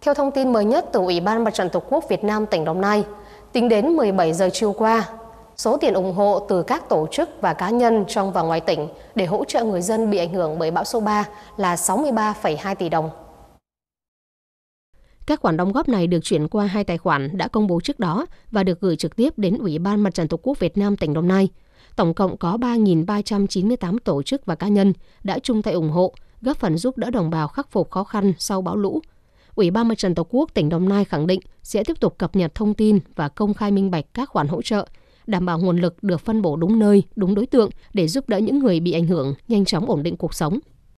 Theo thông tin mới nhất từ Ủy ban Mặt trận Tổ quốc Việt Nam tỉnh Đồng Nai, tính đến 17 giờ chiều qua, số tiền ủng hộ từ các tổ chức và cá nhân trong và ngoài tỉnh để hỗ trợ người dân bị ảnh hưởng bởi bão số 3 là 63,2 tỷ đồng. Các khoản đóng góp này được chuyển qua hai tài khoản đã công bố trước đó và được gửi trực tiếp đến Ủy ban Mặt trận Tổ quốc Việt Nam tỉnh Đồng Nai. Tổng cộng có 3.398 tổ chức và cá nhân đã chung tay ủng hộ, góp phần giúp đỡ đồng bào khắc phục khó khăn sau bão lũ. Ủy ban Mặt trận Tổ quốc tỉnh Đồng Nai khẳng định sẽ tiếp tục cập nhật thông tin và công khai minh bạch các khoản hỗ trợ, đảm bảo nguồn lực được phân bổ đúng nơi, đúng đối tượng để giúp đỡ những người bị ảnh hưởng nhanh chóng ổn định cuộc sống.